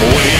Wait.